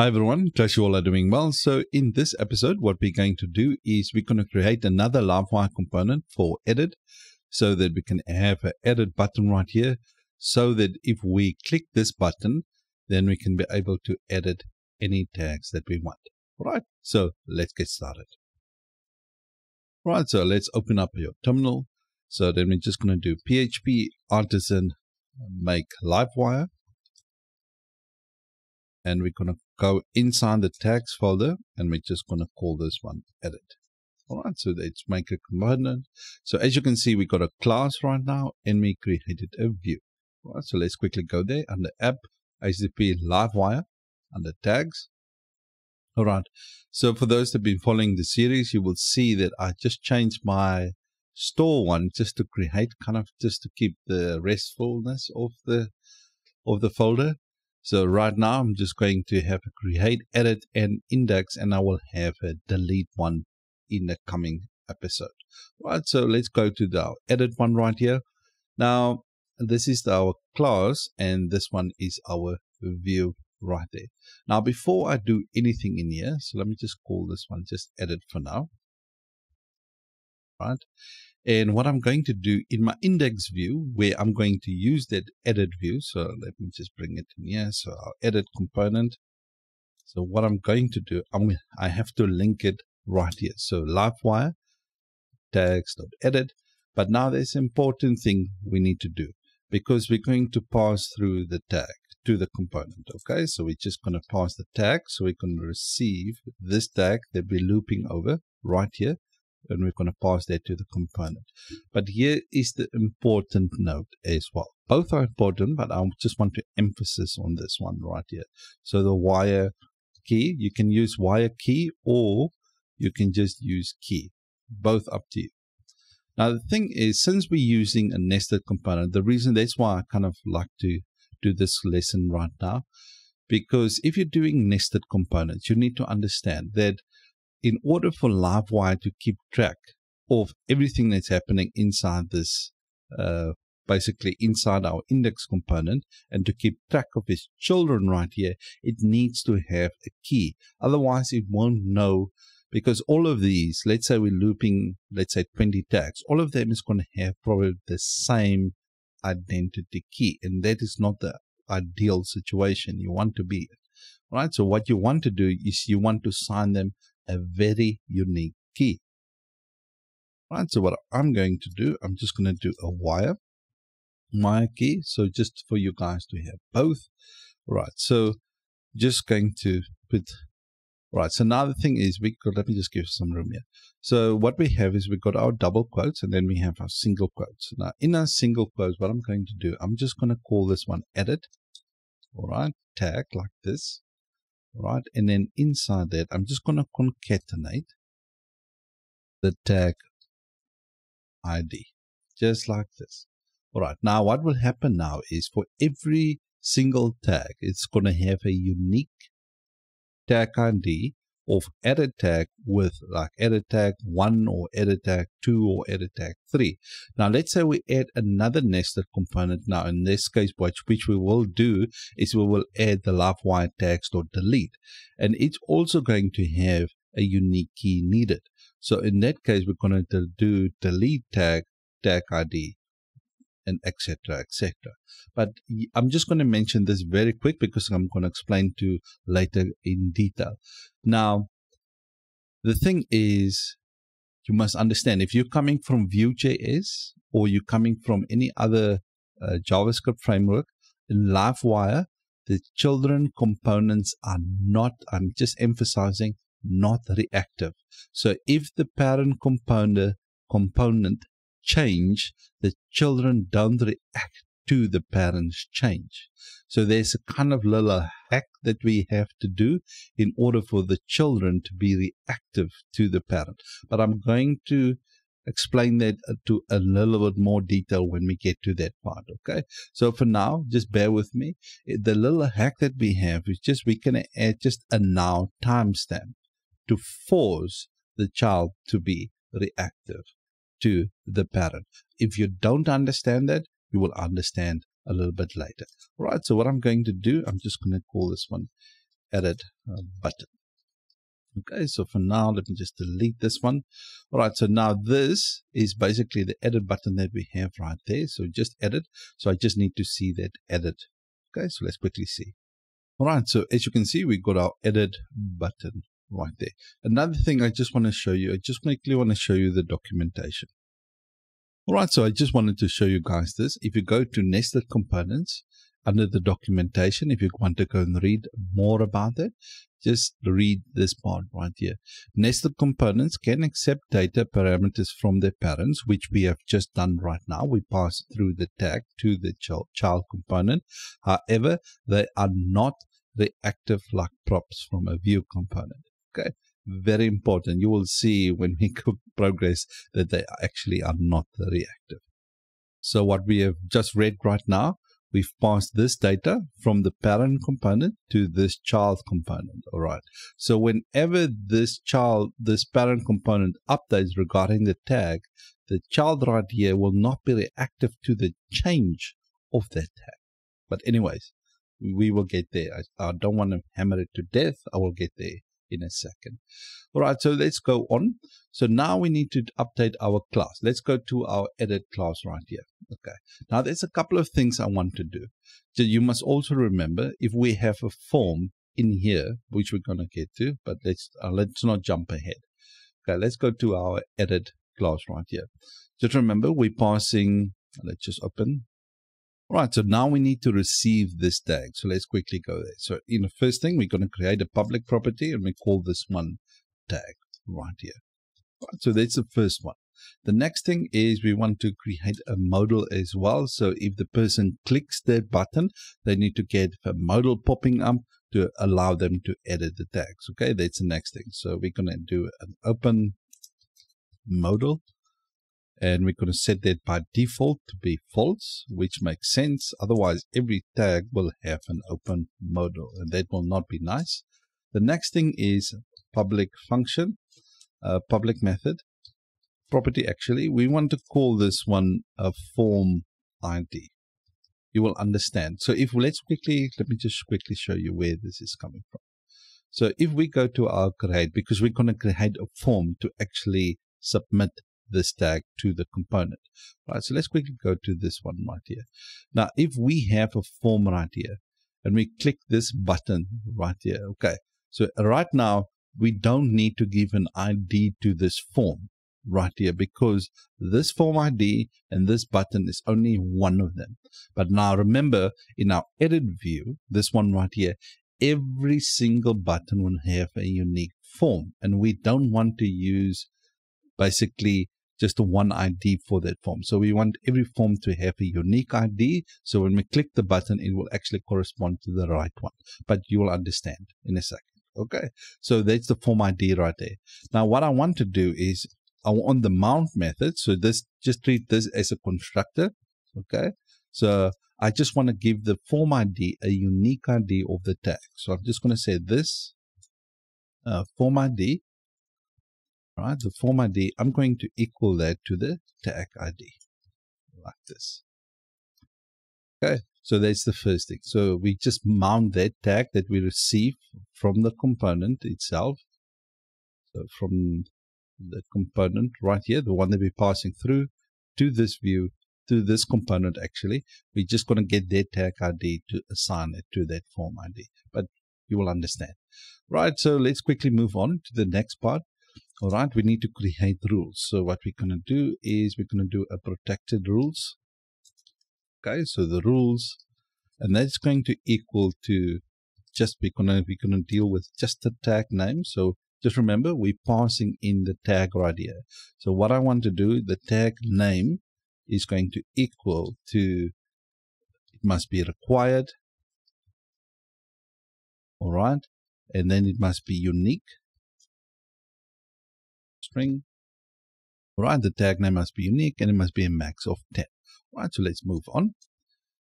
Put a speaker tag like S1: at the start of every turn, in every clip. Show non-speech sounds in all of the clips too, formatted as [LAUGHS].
S1: Hi everyone, trust you all are doing well. So in this episode, what we're going to do is we're going to create another Livewire component for edit so that we can have an edit button right here so that if we click this button, then we can be able to edit any tags that we want. All right, so let's get started. All right, so let's open up your terminal. So then we're just going to do PHP artisan make Livewire and we're going to go inside the tags folder and we're just going to call this one edit. All right, so let's make a component. So as you can see, we got a class right now and we created a view. All right, so let's quickly go there under app, HTTP Livewire, under tags. All right, so for those that have been following the series, you will see that I just changed my store one just to create kind of just to keep the restfulness of the of the folder so right now I'm just going to have a create, edit, and index, and I will have a delete one in the coming episode. Right, so let's go to the edit one right here. Now, this is our class, and this one is our view right there. Now, before I do anything in here, so let me just call this one just edit for now. Right. And what I'm going to do in my index view, where I'm going to use that edit view. So let me just bring it in here. So our edit component. So what I'm going to do, I'm, I have to link it right here. So livewire tags.edit. But now there's an important thing we need to do because we're going to pass through the tag to the component. Okay, so we're just going to pass the tag so we can receive this tag that we're looping over right here and we're going to pass that to the component. But here is the important note as well. Both are important, but I just want to emphasize on this one right here. So the wire key, you can use wire key or you can just use key. Both up to you. Now the thing is, since we're using a nested component, the reason that's why I kind of like to do this lesson right now, because if you're doing nested components, you need to understand that in order for Livewire to keep track of everything that's happening inside this, uh, basically inside our index component, and to keep track of its children right here, it needs to have a key. Otherwise, it won't know because all of these, let's say we're looping, let's say 20 tags, all of them is going to have probably the same identity key, and that is not the ideal situation you want to be in. Right, so what you want to do is you want to sign them a very unique key. Right, so what I'm going to do, I'm just going to do a wire, wire key. So just for you guys to have both. Right, so just going to put, right, so now the thing is, we got, let me just give some room here. So what we have is we've got our double quotes and then we have our single quotes. Now in our single quotes, what I'm going to do, I'm just going to call this one edit, all right, tag like this right? And then inside that, I'm just going to concatenate the tag ID, just like this. All right, now what will happen now is for every single tag, it's going to have a unique tag ID of edit tag with like edit tag 1 or edit tag 2 or edit tag 3. Now let's say we add another nested component now in this case which, which we will do is we will add the love livewire tags or delete and it's also going to have a unique key needed. So in that case we're going to do delete tag tag ID and etc etc but i'm just going to mention this very quick because i'm going to explain to later in detail. Now the thing is you must understand if you're coming from vue.js or you're coming from any other uh, javascript framework in livewire the children components are not i'm just emphasizing not reactive. So if the parent component component change, the children don't react to the parents' change. So there's a kind of little hack that we have to do in order for the children to be reactive to the parent. But I'm going to explain that uh, to a little bit more detail when we get to that part. Okay. So for now, just bear with me. The little hack that we have is just we can add just a now timestamp to force the child to be reactive to the parent. If you don't understand that, you will understand a little bit later. All right, so what I'm going to do, I'm just going to call this one edit uh, button. Okay, so for now, let me just delete this one. All right, so now this is basically the edit button that we have right there. So just edit. So I just need to see that edit. Okay, so let's quickly see. All right, so as you can see, we got our edit button right there. Another thing I just want to show you, I just quickly want to show you the documentation. All right, so I just wanted to show you guys this. If you go to nested components under the documentation, if you want to go and read more about it, just read this part right here. Nested components can accept data parameters from their parents, which we have just done right now. We pass through the tag to the child component. However, they are not reactive like props from a Vue component. Okay, very important. You will see when we [LAUGHS] progress that they actually are not reactive. So what we have just read right now we've passed this data from the parent component to this child component. All right. So whenever this child, this parent component updates regarding the tag, the child right here will not be reactive to the change of that tag. But anyways, we will get there. I, I don't want to hammer it to death. I will get there in a second. All right, so let's go on. So now we need to update our class. Let's go to our edit class right here. Okay. Now there's a couple of things I want to do. So you must also remember if we have a form in here, which we're going to get to, but let's uh, let's not jump ahead. Okay, let's go to our edit class right here. Just remember we're passing, let's just open Right, so now we need to receive this tag. So let's quickly go there. So in the first thing, we're going to create a public property and we call this one tag right here. Right, so that's the first one. The next thing is we want to create a modal as well. So if the person clicks that button, they need to get a modal popping up to allow them to edit the tags. Okay, that's the next thing. So we're going to do an open modal and we're going to set that by default to be false, which makes sense. Otherwise, every tag will have an open modal, and that will not be nice. The next thing is public function, uh, public method, property actually. We want to call this one a form ID. You will understand. So if let's quickly, let me just quickly show you where this is coming from. So if we go to our create, because we're going to create a form to actually submit this tag to the component. Right, so let's quickly go to this one right here. Now, if we have a form right here and we click this button right here, okay, so right now we don't need to give an ID to this form right here because this form ID and this button is only one of them. But now remember in our edit view, this one right here, every single button will have a unique form and we don't want to use basically just one ID for that form. So we want every form to have a unique ID. So when we click the button, it will actually correspond to the right one. But you will understand in a second. Okay. So that's the form ID right there. Now what I want to do is want the mount method. So this just treat this as a constructor. Okay. So I just want to give the form ID a unique ID of the tag. So I'm just going to say this uh, form ID right? The form ID, I'm going to equal that to the tag ID like this. Okay, so that's the first thing. So we just mount that tag that we receive from the component itself. So from the component right here, the one that we're passing through to this view, to this component actually, we're just going to get that tag ID to assign it to that form ID. But you will understand. Right, so let's quickly move on to the next part all right we need to create rules. So what we're going to do is we're going to do a protected rules. Okay so the rules and that's going to equal to just we're gonna we're gonna deal with just the tag name. So just remember we're passing in the tag right here. So what i want to do the tag name is going to equal to it must be required. All right and then it must be unique string. Right, the tag name must be unique and it must be a max of 10. Right, so let's move on.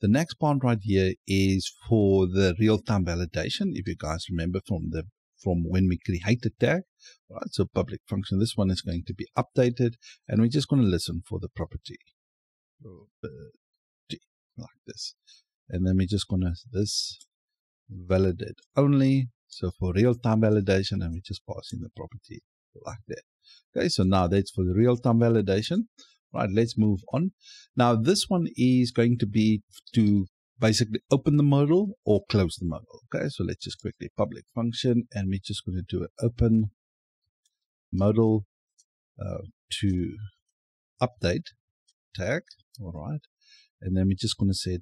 S1: The next part right here is for the real-time validation. If you guys remember from the from when we create the tag, right? So public function, this one is going to be updated and we're just going to listen for the property. Like this. And then we're just going to this validate only So for real-time validation, and we just pass in the property like that. Okay, so now that's for the real-time validation. Right, let's move on. Now this one is going to be to basically open the modal or close the modal. Okay, so let's just quickly public function and we're just going to do an open modal uh, to update tag. All right, and then we're just going to set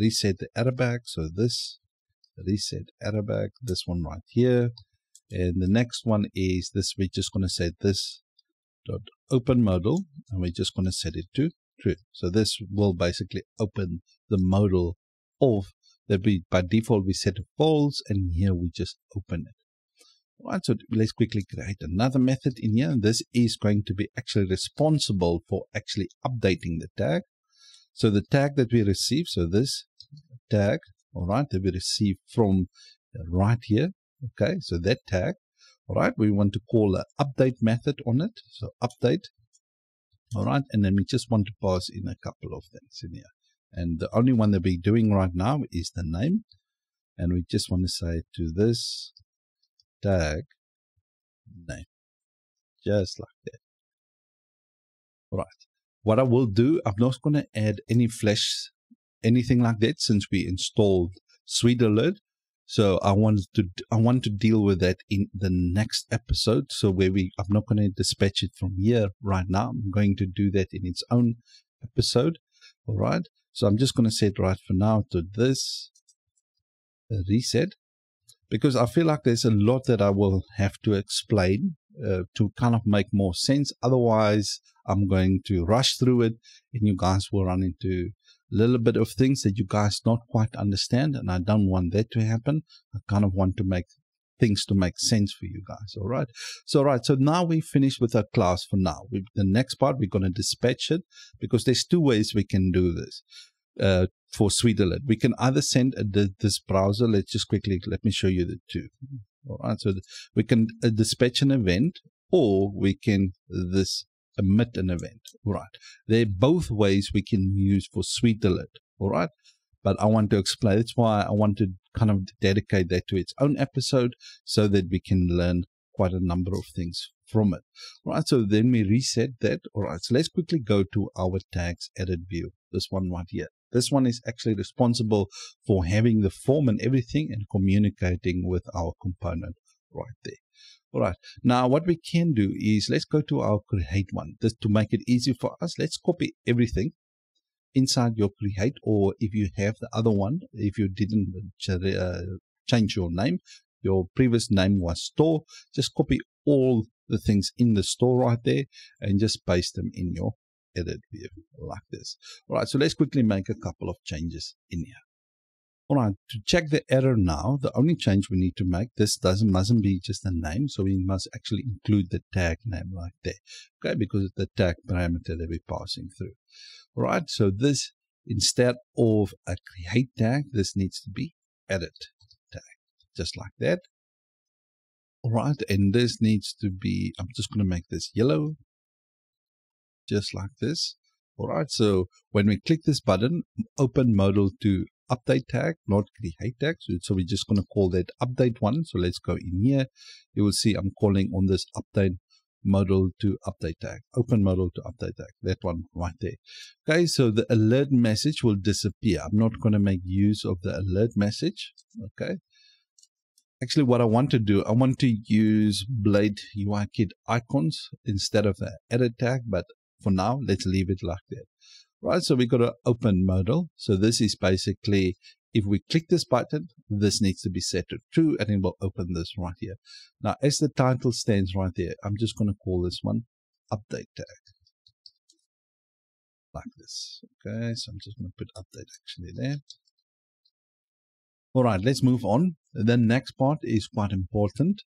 S1: reset the error bag. So this reset error bag, this one right here. And the next one is this, we're just going to set this dot open modal and we're just going to set it to true. So this will basically open the modal of that we by default we set to false and here we just open it. All right, so let's quickly create another method in here. This is going to be actually responsible for actually updating the tag. So the tag that we receive, so this tag, all right, that we receive from uh, right here, okay, so that tag, all right, we want to call an update method on it. So update, all right, and then we just want to pass in a couple of things in here. And the only one that we're doing right now is the name. And we just want to say to this tag name, just like that. All right. What I will do, I'm not going to add any flash, anything like that since we installed SweetAlert. So I want to I want to deal with that in the next episode. So where we I'm not going to dispatch it from here right now. I'm going to do that in its own episode. All right. So I'm just going to set right for now to this reset because I feel like there's a lot that I will have to explain uh, to kind of make more sense. Otherwise, I'm going to rush through it and you guys will run into little bit of things that you guys not quite understand. And I don't want that to happen. I kind of want to make things to make sense for you guys. All right. So, right. So now we finished with our class for now. We, the next part, we're going to dispatch it because there's two ways we can do this. Uh, for SweetAlert, we can either send a, this browser. Let's just quickly let me show you the two. All right, so we can uh, dispatch an event or we can this emit an event. All right, they're both ways we can use for SweetAlert. All right, but I want to explain. That's why I want to kind of dedicate that to its own episode so that we can learn quite a number of things from it. All right, so then we reset that. All right, so let's quickly go to our tags edit view. This one right here. This one is actually responsible for having the form and everything and communicating with our component right there. All right. Now, what we can do is let's go to our create one. Just to make it easy for us, let's copy everything inside your create or if you have the other one, if you didn't uh, change your name, your previous name was store, just copy all the things in the store right there and just paste them in your edit view like this. All right, so let's quickly make a couple of changes in here. All right, to check the error now, the only change we need to make, this doesn't mustn't be just a name, so we must actually include the tag name like that, okay, because it's the tag parameter that we're passing through. All right, so this, instead of a create tag, this needs to be edit tag, just like that. All right, and this needs to be, I'm just going to make this yellow. Just like this. All right, so when we click this button, open modal to update tag, not create tag. So, so we're just going to call that update one. So let's go in here. You will see I'm calling on this update modal to update tag, open modal to update tag, that one right there. Okay, so the alert message will disappear. I'm not going to make use of the alert message. Okay. Actually, what I want to do, I want to use Blade UI Kit icons instead of the edit tag, but for now, let's leave it like that. Right, so we've got an open modal. So this is basically, if we click this button, this needs to be set to true and it will open this right here. Now, as the title stands right there, I'm just going to call this one update tag. Like this. Okay, so I'm just going to put update actually there. All right, let's move on. The next part is quite important.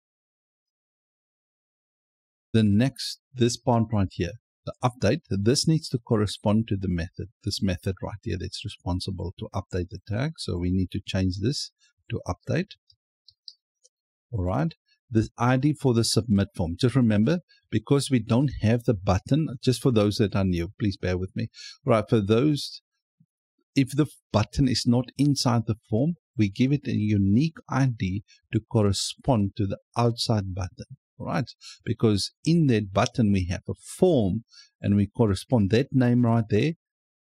S1: The next, this part right here, the update, this needs to correspond to the method, this method right here that's responsible to update the tag. So we need to change this to update. All right. The ID for the submit form. Just remember, because we don't have the button, just for those that are new, please bear with me. All right. For those, if the button is not inside the form, we give it a unique ID to correspond to the outside button, right? Because in that button we have a form and we correspond that name right there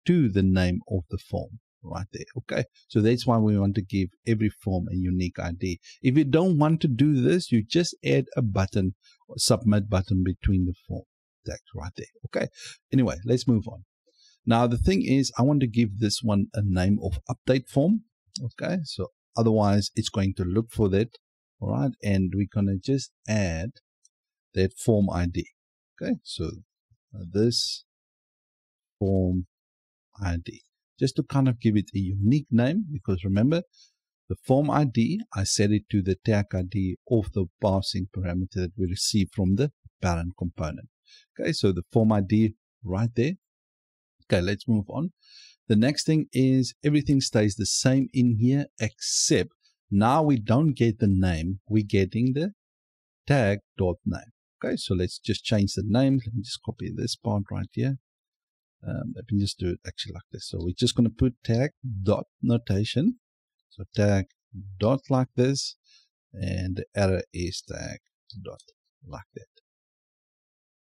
S1: to the name of the form right there. Okay, so that's why we want to give every form a unique ID. If you don't want to do this, you just add a button, submit button between the form text right there. Okay, anyway, let's move on. Now, the thing is, I want to give this one a name of update form. Okay, so otherwise it's going to look for that. All right, and we're going to just add that form ID. Okay, so uh, this form ID just to kind of give it a unique name because remember the form ID, I set it to the tag ID of the passing parameter that we receive from the parent component. Okay, so the form ID right there. Okay, let's move on. The next thing is everything stays the same in here except now we don't get the name, we're getting the tag dot name. Okay, so let's just change the name. Let me just copy this part right here. Um, let me just do it actually like this. So we're just going to put tag dot notation. So tag dot like this, and the error is tag dot like that.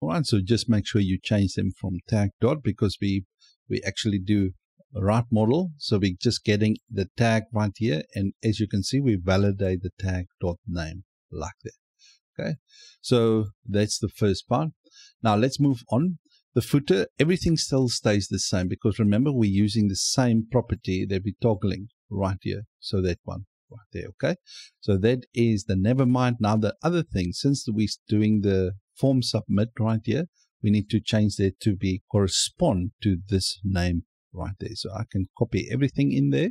S1: All right, so just make sure you change them from tag dot because we we actually do right model. So we're just getting the tag right here, and as you can see, we validate the tag dot name like that. Okay, so that's the first part. Now let's move on the footer, everything still stays the same because remember we're using the same property that we're toggling right here. So that one right there, okay? So that is the never mind. Now the other thing, since we're doing the form submit right here, we need to change that to be correspond to this name right there. So I can copy everything in there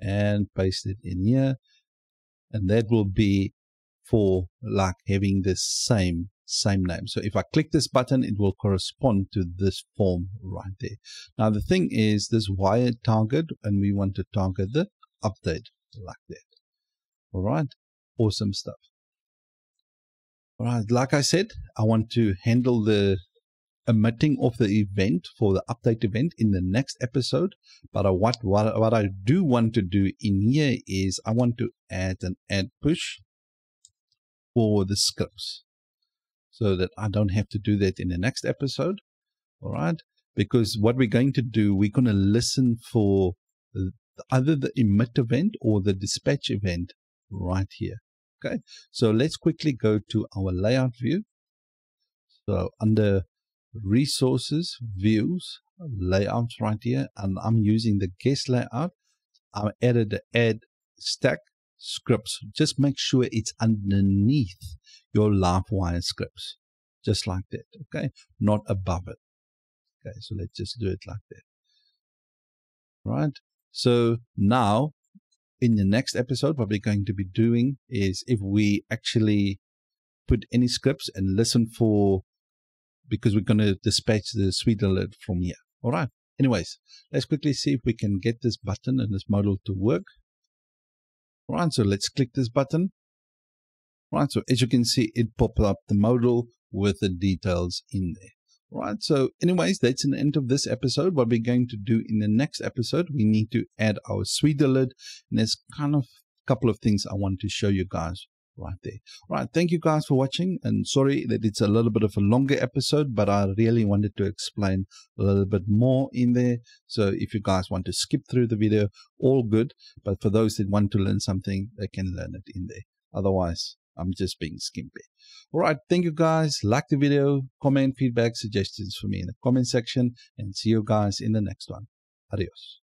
S1: and paste it in here. And that will be for like having the same same name. So if I click this button, it will correspond to this form right there. Now the thing is this wired target and we want to target the update like that. All right. Awesome stuff. All right. Like I said, I want to handle the emitting of the event for the update event in the next episode. But what, what, what I do want to do in here is I want to add an add push for the scripts so that I don't have to do that in the next episode. All right. Because what we're going to do, we're going to listen for either the emit event or the dispatch event right here. Okay. So let's quickly go to our layout view. So under resources, views, layouts right here, and I'm using the guest layout. I added the add stack scripts. Just make sure it's underneath your LiveWire scripts, just like that, okay? Not above it. Okay, so let's just do it like that. Right? So now, in the next episode, what we're going to be doing is if we actually put any scripts and listen for, because we're going to dispatch the sweet alert from here. All right. Anyways, let's quickly see if we can get this button and this modal to work. Right, so let's click this button. Right, so as you can see, it popped up the modal with the details in there. Right, so anyways, that's the end of this episode. What we're going to do in the next episode, we need to add our sweet alert. And there's kind of a couple of things I want to show you guys right there. Right, thank you guys for watching. And sorry that it's a little bit of a longer episode, but I really wanted to explain a little bit more in there. So if you guys want to skip through the video, all good. But for those that want to learn something, they can learn it in there. Otherwise, I'm just being skimpy. All right. Thank you guys. Like the video, comment, feedback, suggestions for me in the comment section, and see you guys in the next one. Adios.